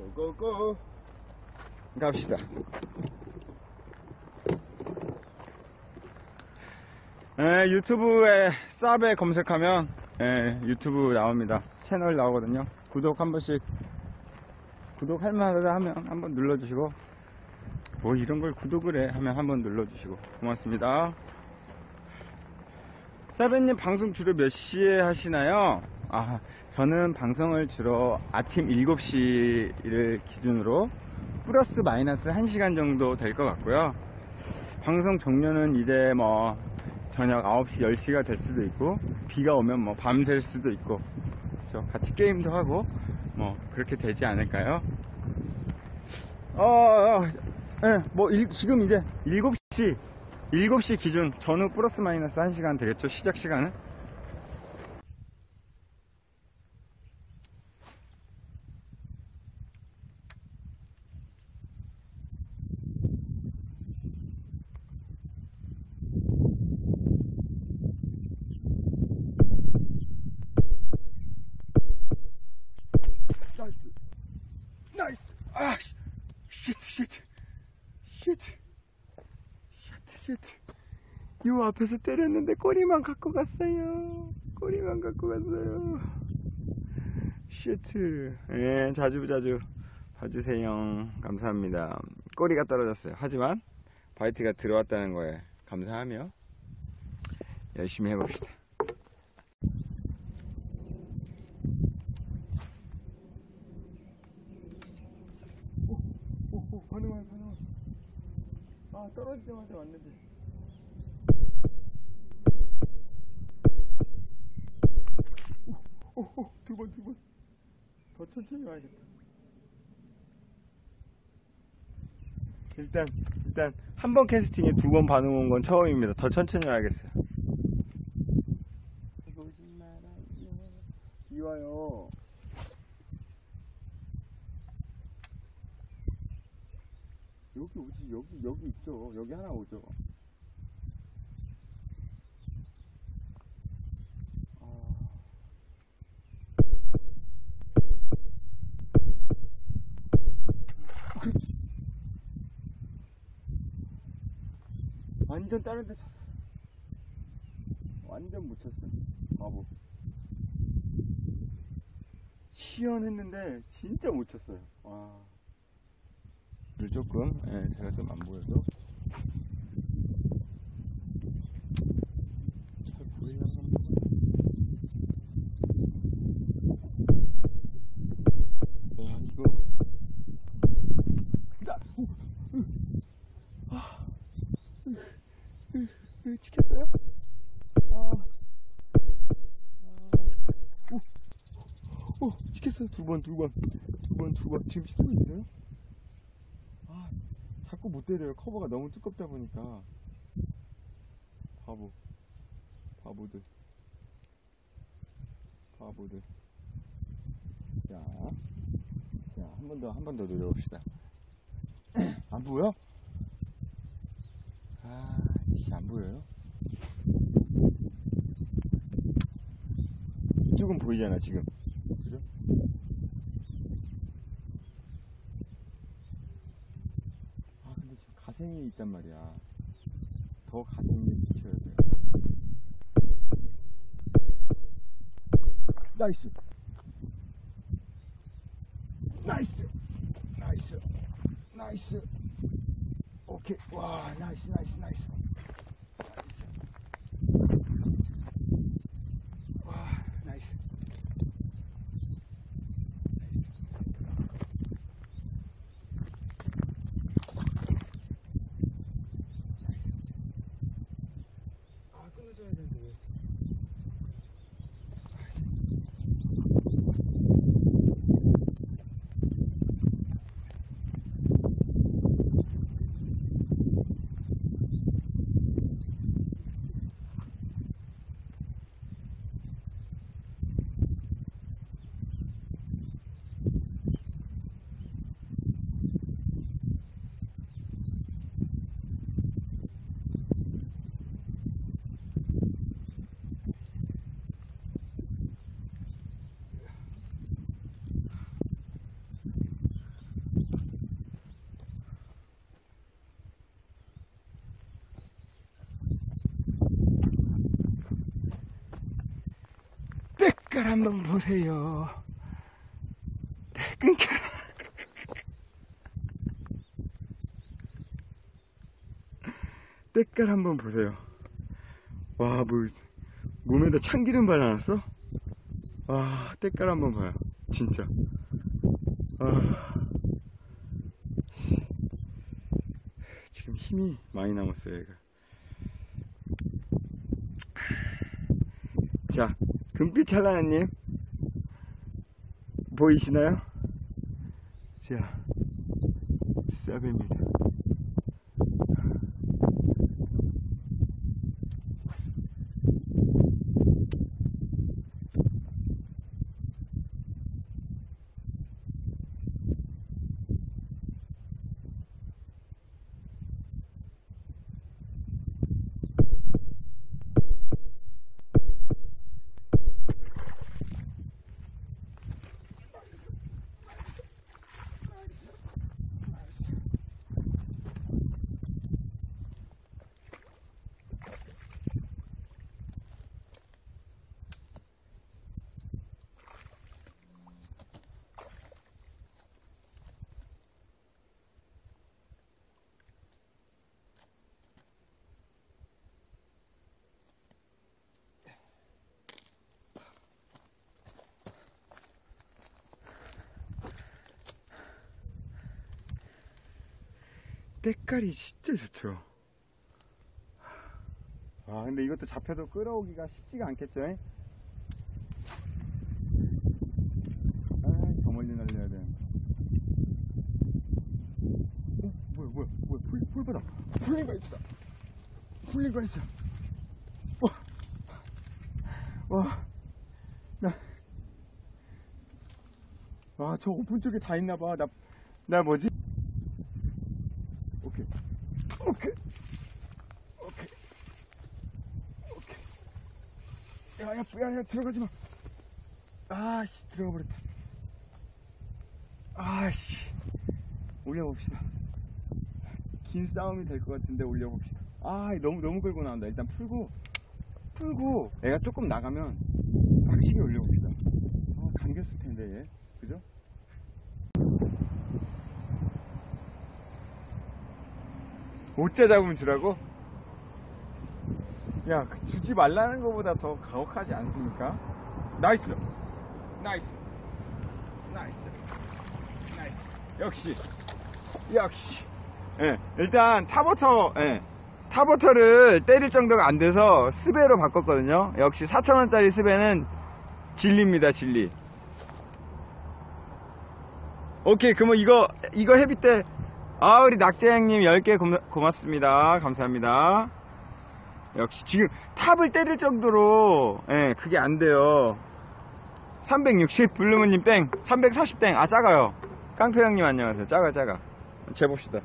고고고. 갑시다. 에, 유튜브에 쌉에 검색하면 에, 유튜브 나옵니다. 채널 나오거든요. 구독 한 번씩 구독할 만하다 하면 한 번 눌러주시고 뭐 이런 걸 구독을 해 하면 한 번 눌러주시고. 고맙습니다. 사배님 방송 주로 몇 시에 하시나요? 아 저는 방송을 주로 아침 7시를 기준으로 플러스 마이너스 1시간 정도 될 것 같고요. 방송 종료는 이제 뭐 저녁 9시 10시가 될 수도 있고 비가 오면 뭐 밤 될 수도 있고 그렇죠 같이 게임도 하고 뭐 그렇게 되지 않을까요? 어, 어 예, 뭐 일- 지금 이제 7시 7시 기준 전후 플러스 마이너스 1시간 되겠죠? 시작 시간은 아 씨, 쉣, 쉣, 쉣, 쉣, shit. 요 앞에서 때렸는데 꼬리만 갖고 갔어요. 꼬리만 갖고 갔어요. 쉣. 예, 자주 자주 봐주세요. 감사합니다. 꼬리가 떨어졌어요. 하지만 bite가 들어왔다는 거에 감사하며 열심히 해봅시다. 오, 오, 반응와, 반응와. 아, 떨어지자마자 왔는데. 오, 오, 두 번, 두 번. 더 천천히 와야겠다. 일단, 일단, 한 번 캐스팅에 두 번 반응 온 건 처음입니다. 더 천천히 와야겠어요. 오지 말아요. 비 와요. 여기 오지 여기 여기 있죠. 여기 하나 오죠. 아... 완전 다른 데 쳤어. 완전 못 쳤어. 바보. 시연했는데 진짜 못 쳤어요. 와. 물 조금 예, 제가 좀 안 보여도. 잘 보이려나 한번 야 이거. 야, 오, 으, 아, 으, 지켰어요? 아, 아, 오, 오, 지켰어요. 두 번, 두 번, 두 번, 두 번. 지금 시도 있어요? 아, 자꾸 못 때려요. 커버가 너무 두껍다 보니까. 바보. 바보들. 바보들. 자. 자, 한 번 더, 한 번 더 노려봅시다. 안 보여? 아, 진짜 안 보여요? 이쪽은 보이잖아, 지금. 그죠? 아 근데 지금 가생이 있단 말이야. 더 가생을 시켜야 돼. Nice. Nice. Nice. Nice. 오케이. 와 nice nice nice 와 나이스 아 끊어져야 되는데 왜 때깔 한번 보세요. 네, 끊겨. 때깔 한번 보세요. 와, 뭐, 몸에다 참기름 발라놨어? 와, 때깔 한번 봐요. 진짜. 아. 지금 힘이 많이 남았어요, 얘가. 자, 찰나나님. 보이시나요? 자, 쌉입니다. 때깔이 진짜 좋죠. 아, 근데 이것도 잡혀도 끌어오기가 쉽지가 않겠죠? 잉? 아, 더 멀리 날려야 돼. 어, 뭐야, 뭐야, 뭐야, 풀, 풀바다. 풀린 거 있다. 풀린 거 있어. 와, 와, 나, 와, 저 오픈 쪽에 다 있나봐. 나, 나 뭐지? 오케이. 오케이. 오케이. 오케이. 야, 야, 들어가지 마. 아씨, 들어가 버렸다. 아씨. 올려봅시다. 긴 싸움이 될 것 같은데 올려봅시다. 아, 너무, 너무 끌고 나온다. 일단 풀고, 풀고, 애가 조금 나가면, 확실히 올려봅시다. 아, 감겼을 텐데, 얘. 그죠? 못자 잡으면 주라고? 야, 그 주지 말라는 것보다 더 가혹하지 않습니까? Nice! Nice! Nice! Nice! 역시! 역시! 예, 일단 top water, 예, top water를 때릴 정도가 안 돼서 스베로 바꿨거든요. 역시 4,000원짜리 스베는 진리입니다, 진리. 오케이, 그러면 이거, 이거 헤비 때, 아, 우리 낙재형님 10개 고맙습니다. 감사합니다. 역시, 지금 탑을 때릴 정도로, 예, 그게 안 돼요. 360, 블루문님 땡, 340 땡, 아, 작아요. 깡패 형님 안녕하세요. 작아, 작아. 재봅시다.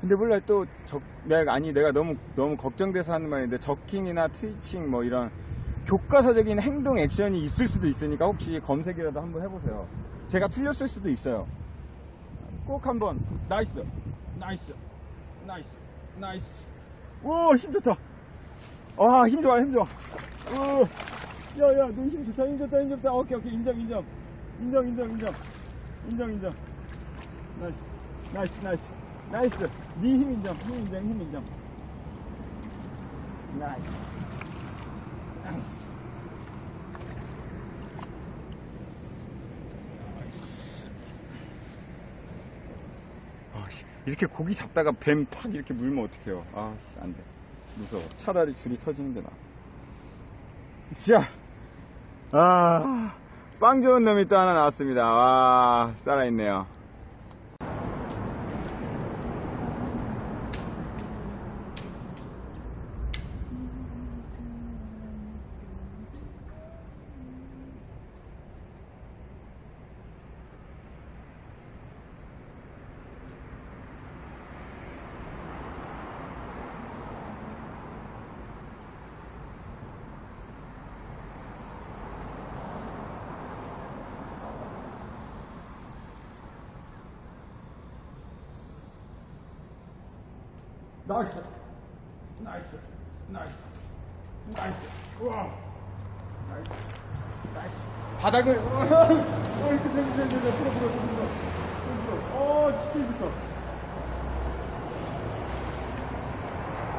근데 몰라 또 적, 내가 아니 내가 너무 너무 걱정돼서 하는 말인데 jerking이나 twitching 뭐 이런 교과서적인 행동 액션이 있을 수도 있으니까 혹시 검색이라도 한번 해보세요. 제가 틀렸을 수도 있어요. 꼭 한번 nice nice nice nice. 오 힘 좋다. 아 힘 좋아 힘 좋아. 야야 너 힘 좋다 힘 좋다 힘 좋다. 오케이 오케이 인정 인정. 인정 인정 인정. 인정 인정. nice nice nice. Nice. 네 힘 인정 힘 인정 힘 인정. nice nice 아씨. 이렇게 고기 잡다가 뱀 팍 이렇게 물면 어떡해요? 아씨 안돼. 무서워. 차라리 줄이 터지는 게 나아. 자. 아, 빵 좋은 놈이 또 하나 나왔습니다. 와, 살아있네요.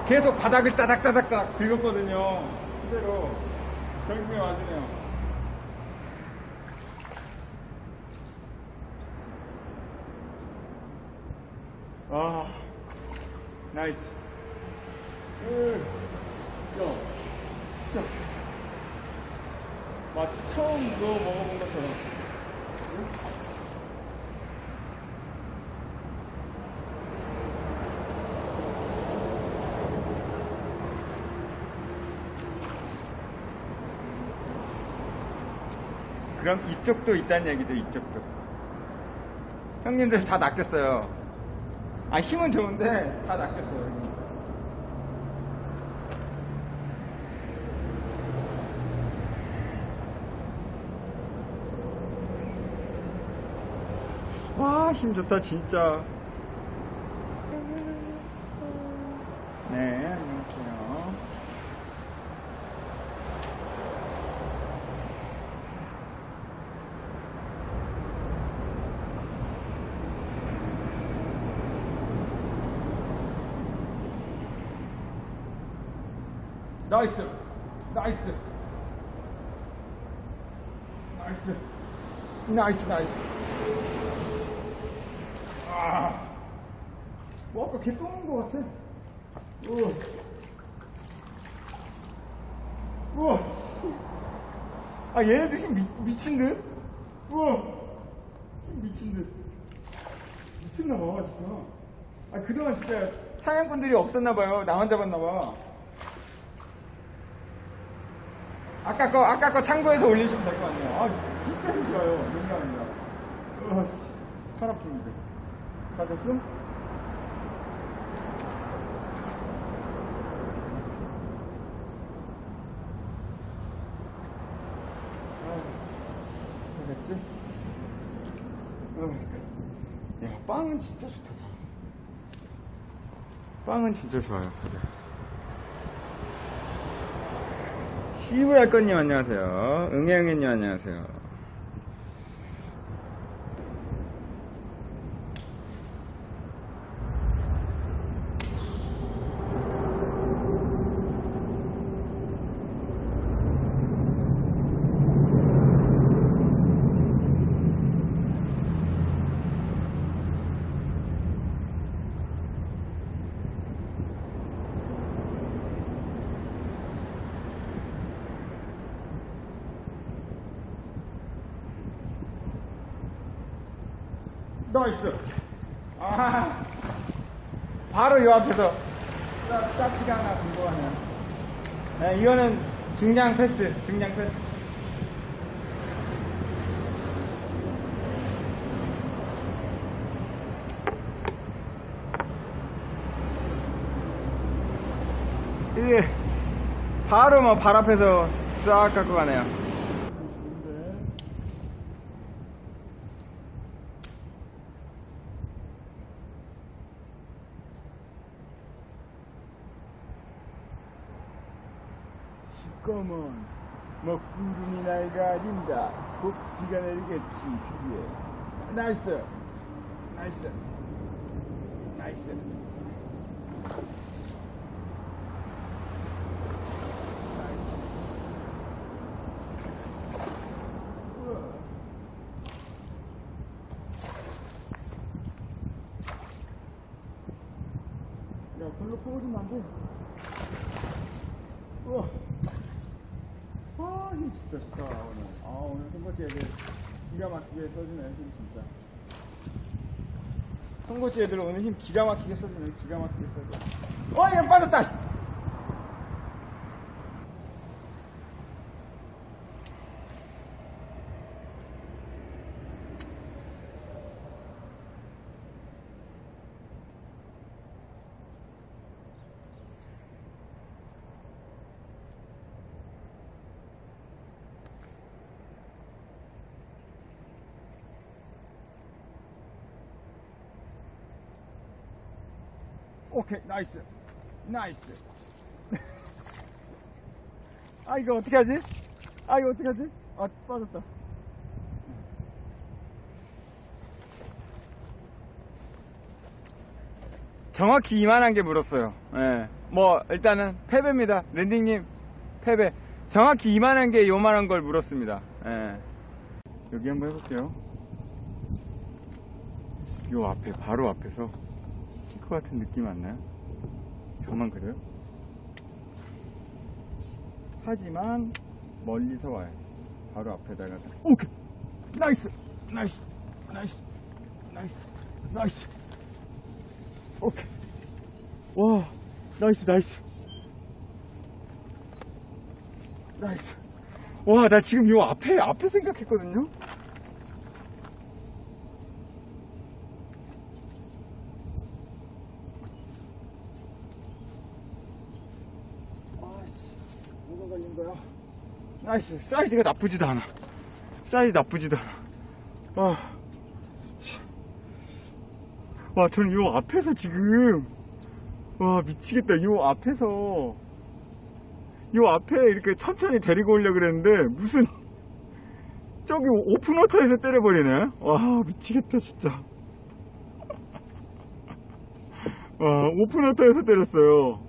계속 바닥을 따닥따닥따닥 긁었거든요. 그대로. 결국에 맞으네요. 아, nice. 으, 야, 야. 마치 처음 너 먹어본 것처럼. 그럼 이쪽도 있다는 얘기죠, 이쪽도. 형님들 다 낚였어요. 아, 힘은 좋은데, 다 낚였어요. 와, 힘 좋다, 진짜. 네, 안녕하세요. Nice, nice, nice, nice, nice. 아, 뭐 아까 개 떠는 것 같아. 우와. 우와. 아 얘네들 힘 미, 미친 듯? 우와. 힘 미친 듯. 미쳤나 봐 진짜. 아 그동안 진짜 사냥꾼들이 없었나 봐요. 나만 잡았나 봐. 아까 거 아까 거 참고해서 올리시면 될 것 같네요. 아 진짜 힘 좋아요. 농담입니다. 으아, 씨. 팔 아픕니다. 다 됐어? 아, 다 됐지? 어, 야, 빵은 진짜 좋다. 다. 빵은 진짜 좋아요, 다들. 시브랄건님 안녕하세요. 응애응애님 안녕하세요. Nice. 아, 바로 요 앞에서 짜- 짜치가 하나 공격하네요. 네, 이거는 계량 패스, 계량 패스. 이게 바로 뭐 발 앞에서 싹 갖고 가네요. 시꺼먼 먹구름이 날 가린다. 곧 비가 내리겠지 비에. 나이스. 나이스. 나이스. 우와. 야 별로 뽑아주면 안돼 우와. 아, 힘 진짜 좋다, 오늘. 아, 오늘 송곳지 애들 막히게 써주네, 힘 진짜. 송곳지 애들 오늘 힘 기가 막히게 써주네, 기가 막히게 써줘. 어, 얘 빠졌다, 오케이, nice. Nice. 아, 이거 어떻게 하지? 아, 이거 어떻게 하지? 아, 빠졌다. 정확히 이만한 게 물었어요. 예. 뭐, 일단은 패배입니다. landing님, 패배. 정확히 이만한 게 요만한 걸 물었습니다. 예. 여기 한번 해볼게요. 요 앞에, 바로 앞에서 싱크 같은 느낌 안 나요? 저만 그래요? 하지만 멀리서 와요. 바로 앞에다가 딱. 오케이. Nice. Nice. Nice. Nice. Nice. 오케이. 와. Nice. Nice. Nice. 와, 나 지금 요 앞에 앞에 생각했거든요. 아씨, 뭐가 걸린 거야? Nice. 사이즈가 나쁘지도 않아. 사이즈 나쁘지도 않아. 와. 와, 저는 요 앞에서 지금, 와, 미치겠다. 요 앞에서, 요 앞에 이렇게 천천히 데리고 오려고 그랬는데, 무슨, 저기 open water에서 때려버리네? 와, 미치겠다, 진짜. 와, open water에서 때렸어요.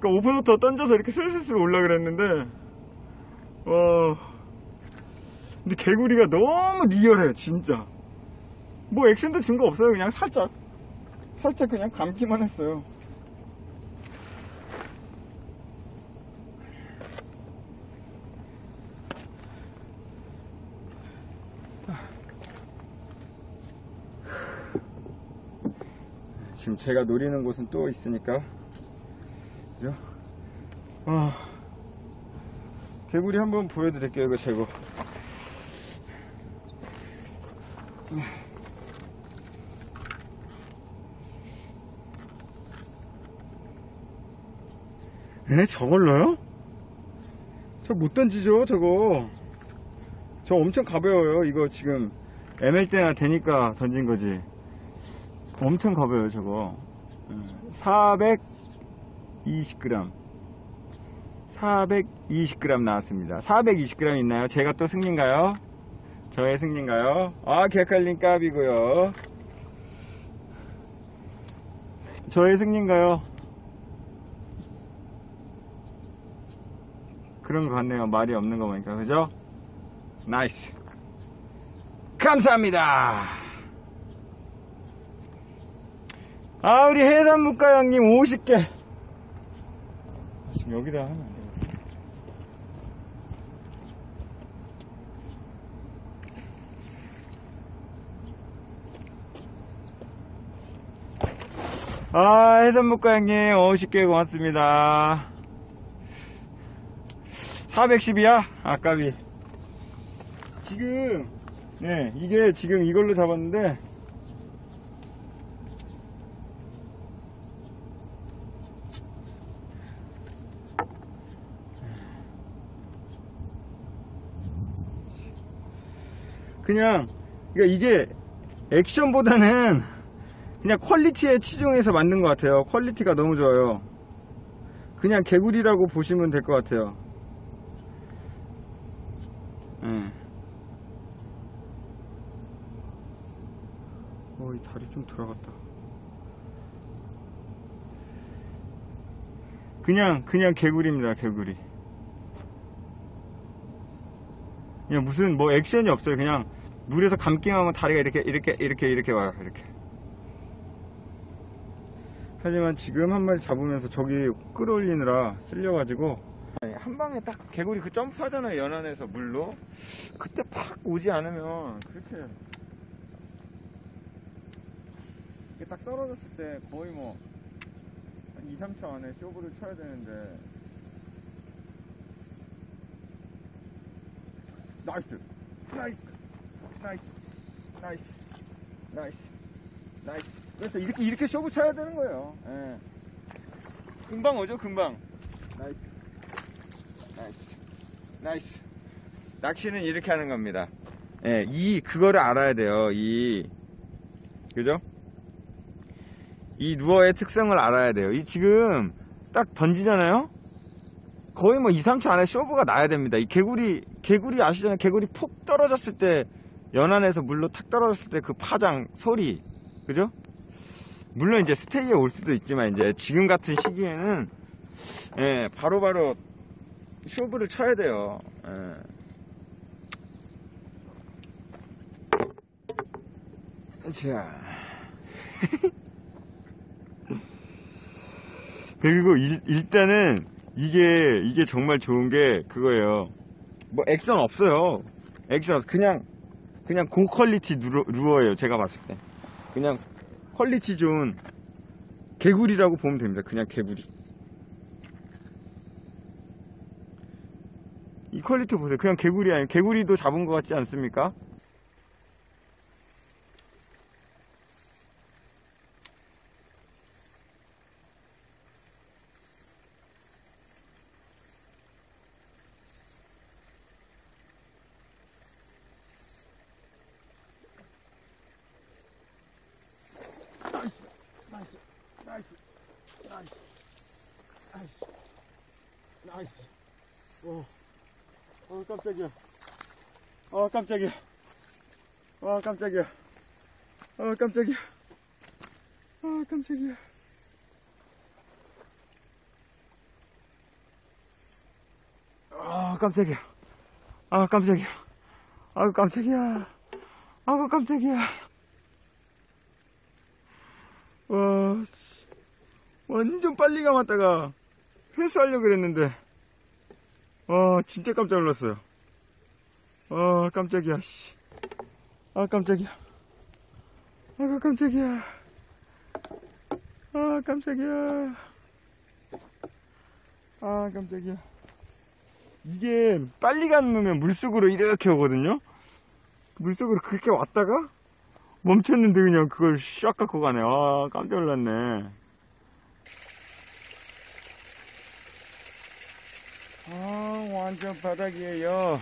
그러니까 open water 던져서 이렇게 슬슬슬 올라 그랬는데, 와. 근데 개구리가 너무 리얼해요, 진짜. 뭐 액션도 준 거 없어요. 그냥 살짝, 살짝 그냥 감기만 했어요. 지금 제가 노리는 곳은 또 있으니까. 그죠? 아. 개구리 한번 보여드릴게요, 이거 제거. 에? 저걸로요? 저 못 던지죠, 저거. 저 엄청 가벼워요. 이거 지금 ML 때나 되니까 던진 거지. 엄청 가벼워요, 저거. 420g. 420g 나왔습니다. 420g 있나요? 제가 또 승리인가요? 저의 승리인가요? 아, 개칼린 값이고요. 저의 승리인가요? 그런 것 같네요. 말이 없는 거 보니까. 그죠? Nice. 감사합니다. 아, 우리 해산물가 형님 50개. 지금 여기다 하면 안 되겠다. 아, 해산물가 형님 50개 고맙습니다. 410이야? 아까비. 지금, 네, 이게 지금 이걸로 잡았는데, 그냥, 그러니까 이게 액션보다는 그냥 quality에 치중해서 만든 것 같아요. quality가 너무 좋아요. 그냥 개구리라고 보시면 될 것 같아요. 예. 어, 이 다리 좀 들어갔다. 그냥, 그냥 개구리입니다, 개구리. 그냥 무슨 뭐 액션이 없어요. 그냥 물에서 감기만 하면 다리가 이렇게, 이렇게, 이렇게, 이렇게 와요, 이렇게. 하지만 지금 한 마리 잡으면서 저기 끌어올리느라 쓸려가지고. 한 방에 딱 개구리 그 점프하잖아요 연안에서 물로. 그때 팍 오지 않으면 그렇게. 이게 딱 떨어졌을 때 거의 뭐한 2, 3초 안에 쇼부를 쳐야 되는데. Nice! Nice! Nice! Nice! Nice! Nice 그래서 이렇게 이렇게 쇼부 쳐야 되는 거예요 예. 금방 오죠 금방 nice nice. Nice. 낚시는 이렇게 하는 겁니다. 예, 이, 그거를 알아야 돼요. 이, 그죠? 이 루어의 특성을 알아야 돼요. 이 지금 딱 던지잖아요? 거의 뭐 2, 3초 안에 쇼부가 나야 됩니다. 이 개구리, 개구리 아시잖아요? 개구리 폭 떨어졌을 때, 연안에서 물로 탁 떨어졌을 때 그 파장, 소리. 그죠? 물론 이제 스테이에 올 수도 있지만, 이제 지금 같은 시기에는, 예, 바로바로 쇼브를 쳐야 돼요. 예. 자. 그리고 일, 일단은 이게 이게 정말 좋은 게 그거예요. 뭐 액션 없어요. 액션 없 그냥 그냥 고quality 루어, 루어예요. 제가 봤을 때 그냥 quality 좋은 개구리라고 보면 됩니다. 그냥 개구리. 이 quality 보세요. 그냥 개구리 아니에요. 개구리도 잡은 것 같지 않습니까? Nice, nice, nice, nice, nice. 오, 어, 깜짝이야. 어, 깜짝이야. 와, 깜짝이야. 어, 깜짝이야. 아, 깜짝이야. 아, 깜짝이야. 아, 깜짝이야. 아유, 깜짝이야. 아우, 깜짝이야. 와, 씨. 완전 빨리 감았다가 회수하려고 그랬는데, 와, 진짜 깜짝 놀랐어요. 아, 깜짝이야, 씨. 아, 깜짝이야. 아, 깜짝이야. 아, 깜짝이야. 아, 깜짝이야. 이게 빨리 감으면 물속으로 이렇게 오거든요? 물속으로 그렇게 왔다가 멈췄는데 그냥 그걸 샥 갖고 가네. 아, 깜짝 놀랐네. 아, 완전 바닥이에요.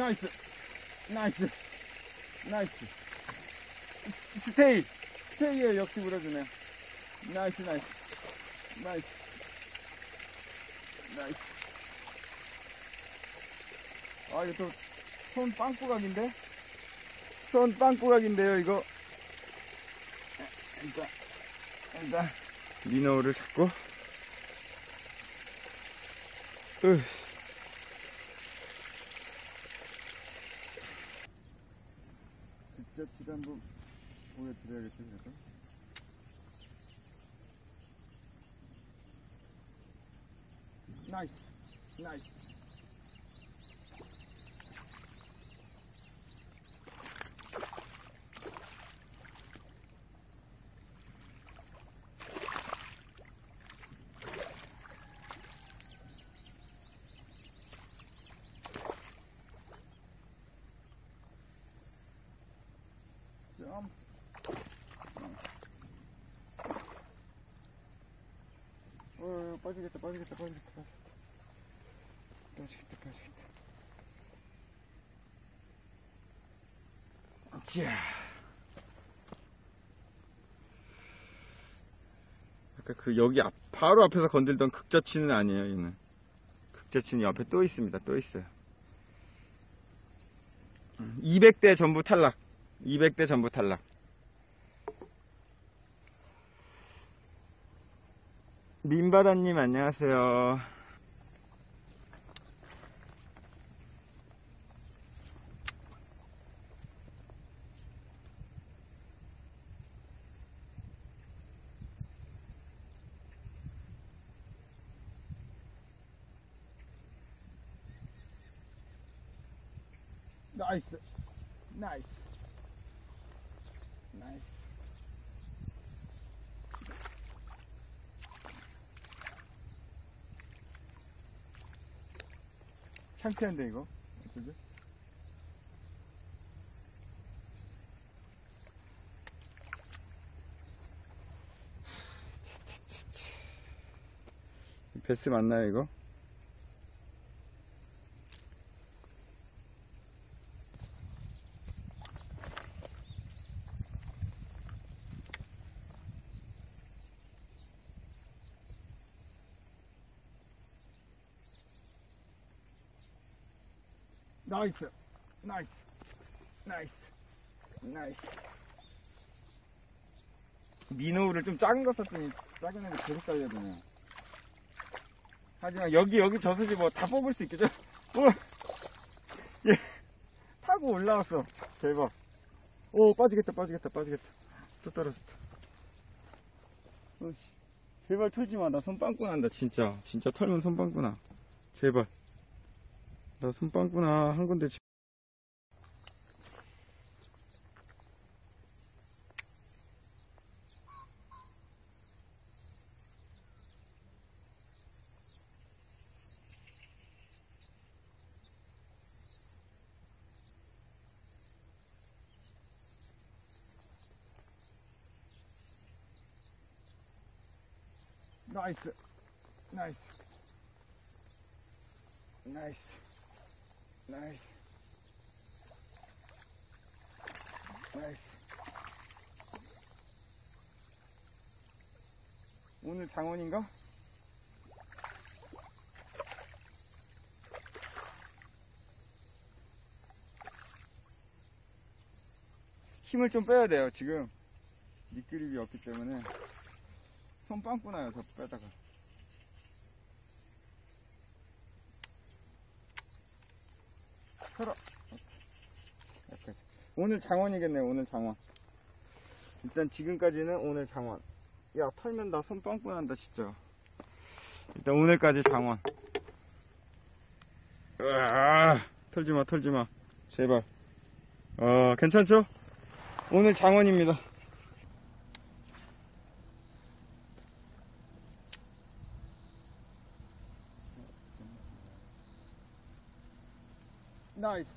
Nice. Nice. Nice. Stay. Stay에 역시 물어주네. Nice, nice. Nice. Nice. 아, 이거 또, 손 빵꾸각인데? 손 빵꾸각인데요, 이거. 일단, 일단, minnow를 잡고. 으. 직접 치도 한번 보여드려야겠죠, 그래도. 나이스, 나이스. 점. 어, 빠지겠다, 빠지겠다, 빠지겠다, 빠지겠다. 빠지겠다. 자. 아까 그 여기 앞, 바로 앞에서 건들던 극자치는 아니에요, 얘는. 극자치는 옆에 또 있습니다, 또 있어요. 200대 전부 탈락. 200대 전부 탈락. 민바다님 안녕하세요. 나이스. 나이스. 나이스. 창피한데 이거? 어쩌지? 베스 맞나요, 이거? Nice, nice, nice, nice. Minnow를 좀 작은 거 썼더니 작은 애가 계속 달려야 되네. 하지만 여기 여기 저수지 뭐 다 뽑을 수 있겠죠? 어, 예, 타고 올라왔어. 대박. 오 빠지겠다 빠지겠다 빠지겠다. 또 떨어졌다. 제발 털지 마. 나 손 빵꾸 난다 진짜. 진짜 털면 손 빵꾸 나. 제발. 나 손빵꾸 나한 군데 지- 나이스. 나이스. 나이스. 나이스. 나이스. 오늘 장원인가? 힘을 좀 빼야 돼요. 지금 미끄립이 없기 때문에 손 빵꾸 나요. 저 빼다가. 털어. 여기까지. 오늘 장원이겠네, 오늘 장원. 일단 지금까지는 오늘 장원. 야, 털면 나손 빵꾸 난다, 진짜. 일단 오늘까지 장원. 으아, 털지 마, 털지 마. 제발. 어, 괜찮죠? 오늘 장원입니다. 나이스.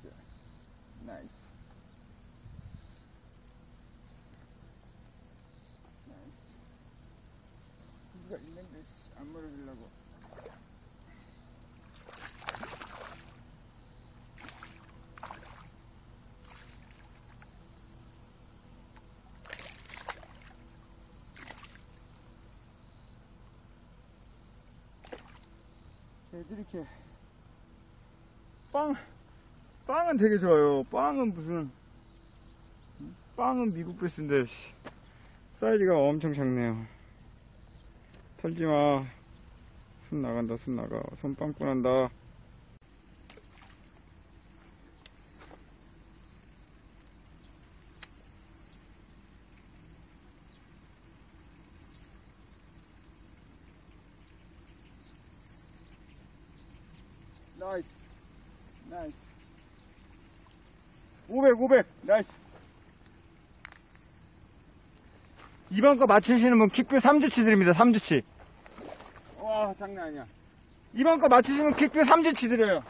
나이스. 나이스. 누가 있는데 씨, 안 물어주려고. 애들이 이렇게 빵 빵은 되게 좋아요. 빵은 무슨 빵은 미국 베스인데 씨, 사이즈가 엄청 작네요. 털지 마. 손 나간다. 손 나가. 손 빵꾸 난다. Nice. Nice. 500, 500. Nice. 이번 거 맞추시는 분 킥뷰 3주치 드립니다. 3주치. 와, 장난 아니야. 이번 거 맞추시면 킥뷰 3주치 드려요.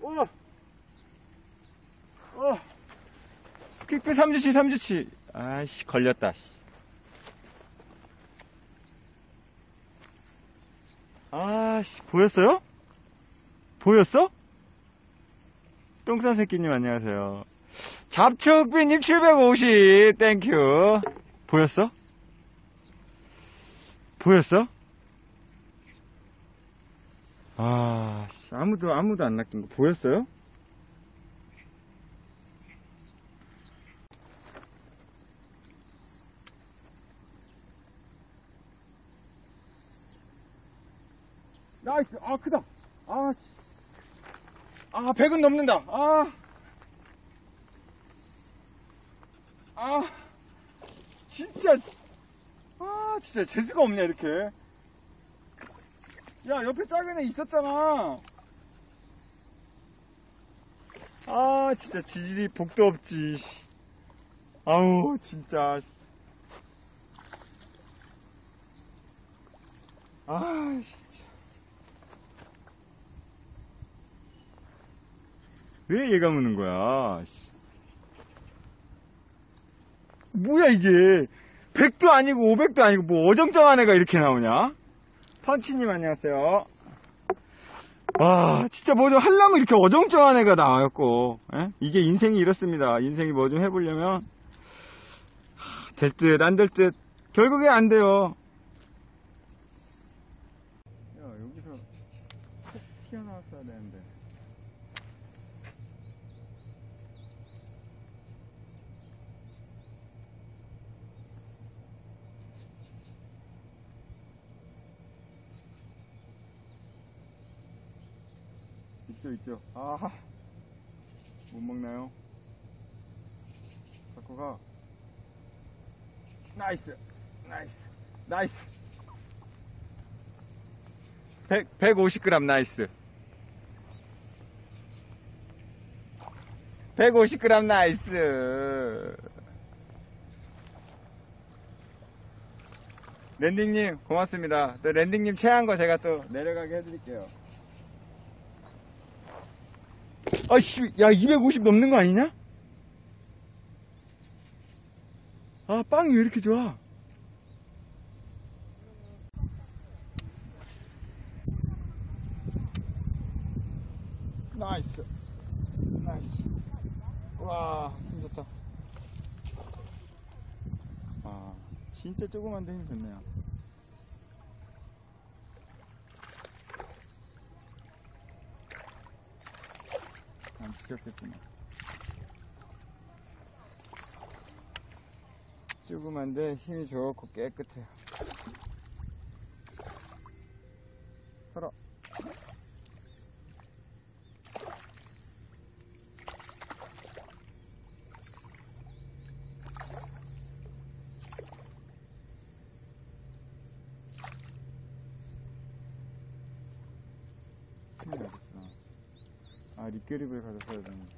오! 오! 킥뷰 3주치, 3주치. 아이씨, 걸렸다. 씨. 아씨, 보였어요? 보였어? 똥싼 새끼님 안녕하세요. 잡축비님 750, thank you. 보였어? 보였어? 아, 씨, 아무도, 아무도 안 낚인 거 보였어요? Nice, 아, 크다. 아, 씨. 아, 100은 넘는다. 아. 아. 진짜. 아, 진짜 재수가 없네, 이렇게. 야, 옆에 작은 애 있었잖아. 아, 진짜 지질이 복도 없지. 씨. 아우, 진짜. 아, 진 왜 얘가 무는 거야? 씨. 뭐야 이게? 100도 아니고 500도 아니고 뭐 어정쩡한 애가 이렇게 나오냐? 펀치님 안녕하세요. 와, 진짜 뭐 좀 하려면 이렇게 어정쩡한 애가 나왔고, 예? 이게 인생이 이렇습니다. 인생이 뭐 좀 해보려면, 될 듯, 안 될 듯, 결국에 안 돼요. 야, 여기서 콕 튀어나왔어야 되는데. 있죠, 있죠. 아, 못 먹나요? 갖고 가. Nice, nice, nice. 100, 150g nice. 150g nice. 랜딩님 고맙습니다. 또 랜딩님 체한 거 제가 또 내려가게 해드릴게요. 아씨, 야, 250 넘는 거 아니냐? 아, 빵이 왜 이렇게 좋아? 나이스. 나이스. 와, 힘 좋다. 아, 진짜 조그만데 힘 좋네요. 안 지켰겠구나. 조그만데 힘이 좋고 깨끗해요. 서로. 힘이 어딨어? 아, 립그립을 가져서야 되는데.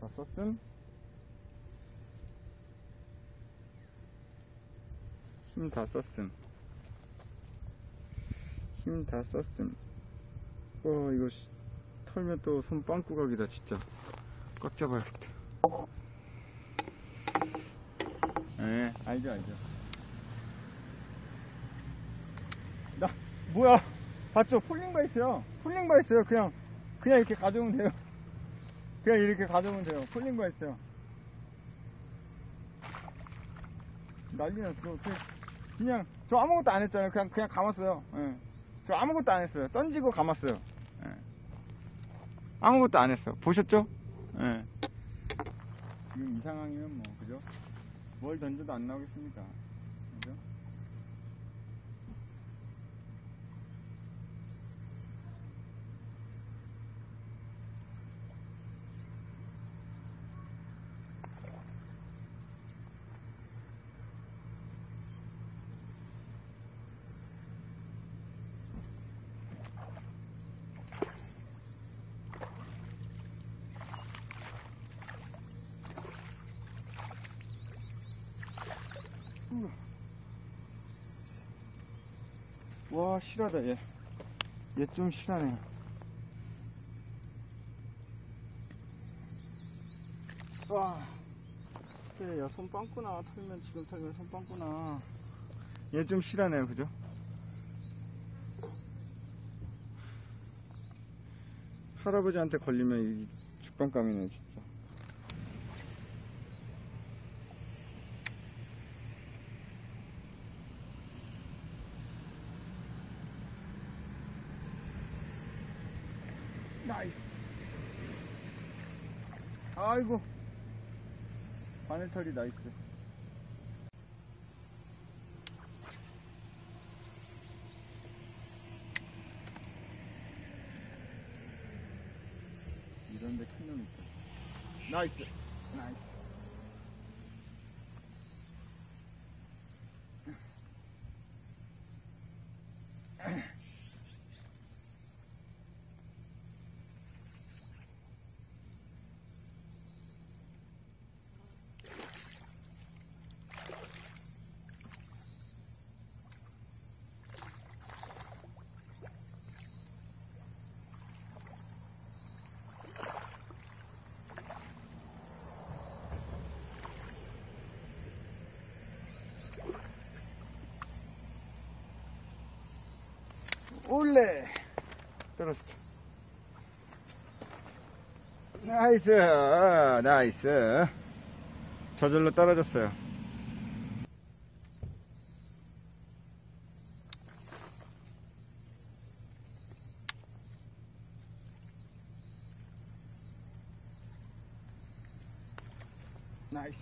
다 썼음? 힘 다 썼음. 힘 다 썼음. 와, 이거 씨, 털면 또 손 빵꾸각이다, 진짜. 꽉 잡아야겠다. 예, 알죠, 알죠. 나, 뭐야. 봤죠? 폴링바 있어요. 폴링바 있어요. 그냥, 그냥 이렇게 가져오면 돼요. 그냥 이렇게 가져오면 돼요. 폴링바 있어요. 난리 났어. 그, 그냥, 저 아무것도 안 했잖아요. 그냥, 그냥 감았어요. 예. 저 아무것도 안 했어요. 던지고 감았어요. 예. 아무것도 안 했어. 보셨죠? 예. 지금 이 상황이면 뭐, 그죠? 뭘 던져도 안 나오겠습니까? 그죠? 와, 실하다, 얘. 얘 좀 실하네. 와. 그래, 야, 손 빵꾸나. 털면, 지금 털면 손 빵꾸나. 얘 좀 실하네요, 그죠? 할아버지한테 걸리면 이 죽방감이네, 진짜. 나이스. 아이고. 바늘털이 나이스. 이런데 큰 놈 있어. 나이스. 나이스. 올레. 떨어졌어 나이스 나이스. 저절로 떨어졌어요 나이스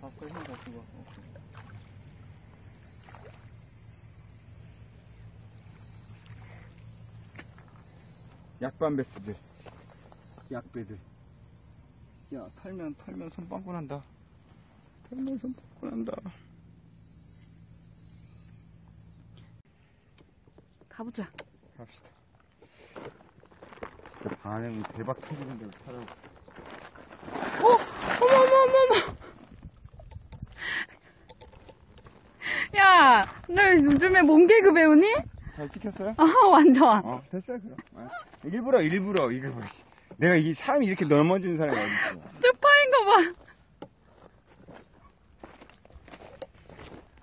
바꿔 힘 가지고 약반베스들 약배들 야 털면 털면 손 빵꾸 난다 털면 손 빵꾸 난다 가보자. 갑시다 진짜 반응 대박 터지는 데로 찾아볼게 어, 어머, 어머, 어머, 어머. 야, 너 요즘에 몸개그 배우니? 잘 찍혔어요? 어, 완전. 어 됐어요 그럼 어. 일부러 일부러 이게 뭐 내가 이 사람이 이렇게 넘어지는 사람이 어딨어 쪽파인 거 봐.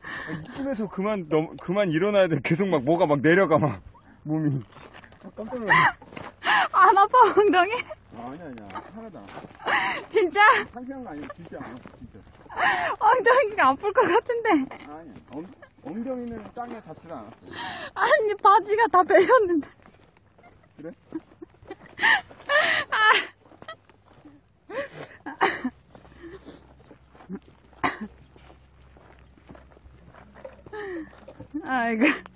아, 이쯤에서 그만 넘, 그만 일어나야 돼 계속 막 뭐가 막 내려가 막 몸이 아, 깜짝 놀랐네 안 아파, 엉덩이? 아, 아니야 아니야 하나도 안 아파 진짜? 상상은 아니고 진짜 안 아파 진짜 엉덩이가 아플 것 같은데. 아니야 엉, 엉덩이는 땅에 닿지도 않았어 아니, 바지가 다 베렸는데. 그래? 아이고.